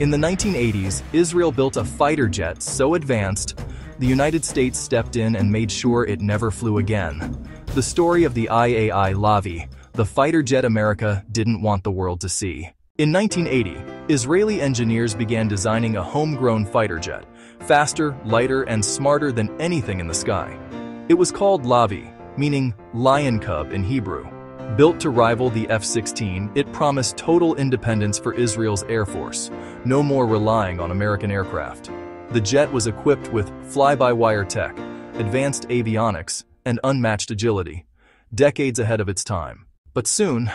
In the 1980s, Israel built a fighter jet so advanced, the United States stepped in and made sure it never flew again. The story of the IAI Lavi, the fighter jet America didn't want the world to see. In 1980, Israeli engineers began designing a homegrown fighter jet, faster, lighter, and smarter than anything in the sky. It was called Lavi, meaning lion cub in Hebrew. Built to rival the F-16, it promised total independence for Israel's Air Force, no more relying on American aircraft. The jet was equipped with fly-by-wire tech, advanced avionics, and unmatched agility, decades ahead of its time. But soon,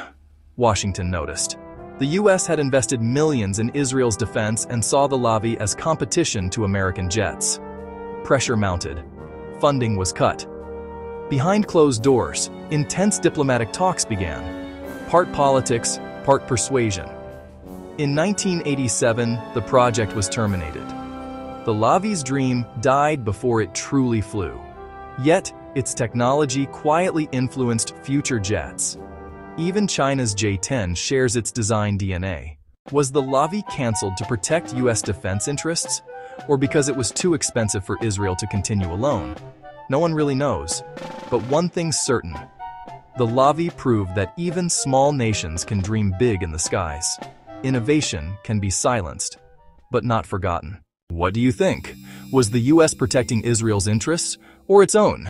Washington noticed. The US had invested millions in Israel's defense and saw the Lavi as competition to American jets. Pressure mounted. Funding was cut. Behind closed doors, intense diplomatic talks began. Part politics, part persuasion. In 1987, the project was terminated. The Lavi's dream died before it truly flew. Yet, its technology quietly influenced future jets. Even China's J-10 shares its design DNA. Was the Lavi cancelled to protect US defense interests? Or because it was too expensive for Israel to continue alone? No one really knows. But one thing's certain. The Lavi proved that even small nations can dream big in the skies. Innovation can be silenced, but not forgotten. What do you think? Was the US protecting Israel's interests or its own?